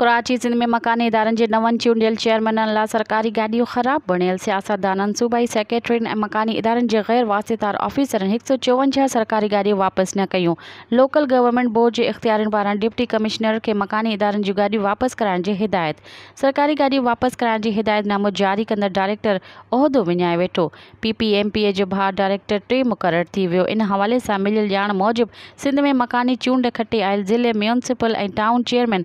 कराची सिंध में मकानी इदारनि जे नवनि चूंडियल चेयरमैननि लाइ सरकारी गाॾियूं ख़राब बणियल सियासतदाननि सूबाई सेक्रेटरियुनि ऐं मकानी इदारनि जे ग़ैर वासेदार ऑफिसरनि हिकु सौ चोवंजाह सरकारी गाॾियूं वापसि न कयूं। लोकल गवर्नमेंट बोर्ड जे इख़्तियारनि पारां डिप्टी कमिश्नर खे मकानी इदारनि जूं गाॾियूं वापसि कराइण जी हिदायत। सरकारी गाॾियूं वापसि कराइण जी हिदायतनामो जारी कंदड़ डायरेक्टर उहिदो विञाए वेठो। P P M P A जो भाउ डायरेक्टर टे वियो। इन हवाले सां मिलियल ॼाण मूजिबि सिंध में मकानी चूंड खटे आयल ज़िले म्यूनसिपल ऐं टाउन चेयरमैन